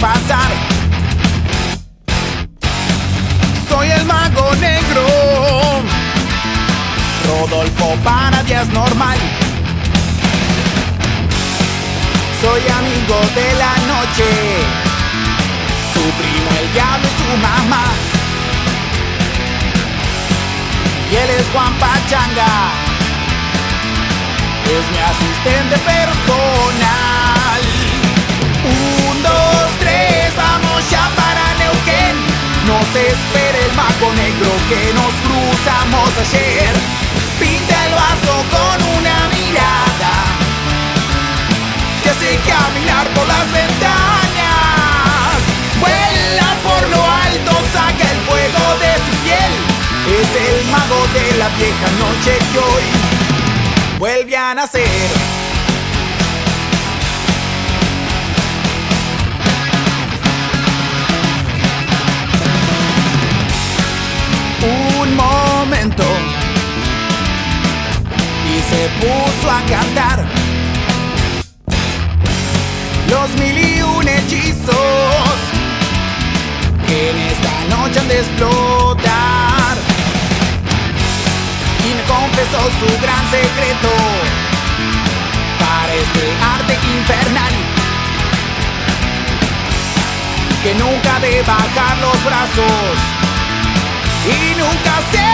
pasar. Soy el mago negro. Rodolfo para días normal. Soy amigo de la noche. Su primo el diablo y su mamá. Y él es Juan Pachanga. Es mi asistente personal. Que nos cruzamos ayer. Pinta el vaso con una mirada. Que hace caminar por las ventanas. Vuela por lo alto, saca el fuego de su piel. Es el mago de la vieja noche que hoy vuelve a nacer. Se puso a cantar. Los mil y un hechizos que en esta noche han de explotar. Y me confesó su gran secreto para este arte infernal. Que nunca de bajar los brazos y nunca se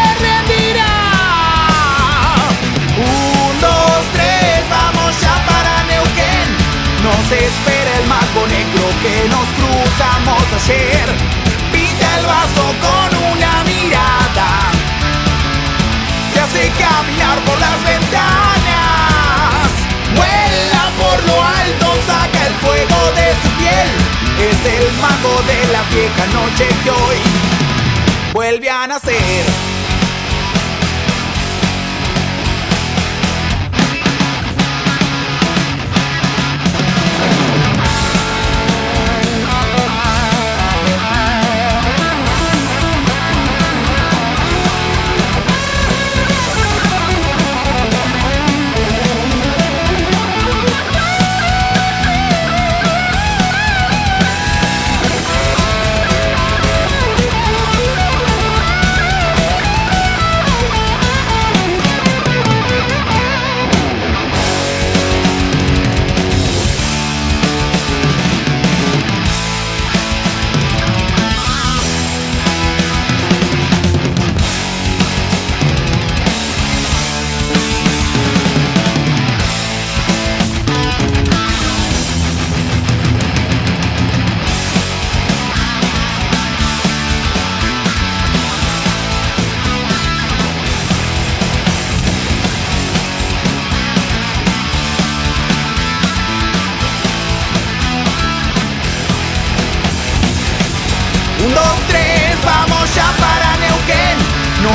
No se espera el mago negro que nos cruzamos ayer. Pinta el vaso con una mirada te hace caminar por las ventanas. Vuela por lo alto, saca el fuego de su piel. Es el mago de la vieja noche que hoy vuelve a nacer.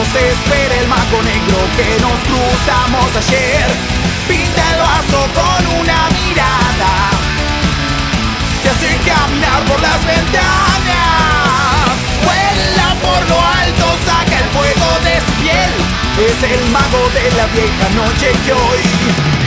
No se espere el mago negro que nos cruzamos ayer. Pinta el vaso con una mirada. Te hace caminar por las ventanas. Vuela por lo alto, saca el fuego de su piel. Es el mago de la vieja noche que hoy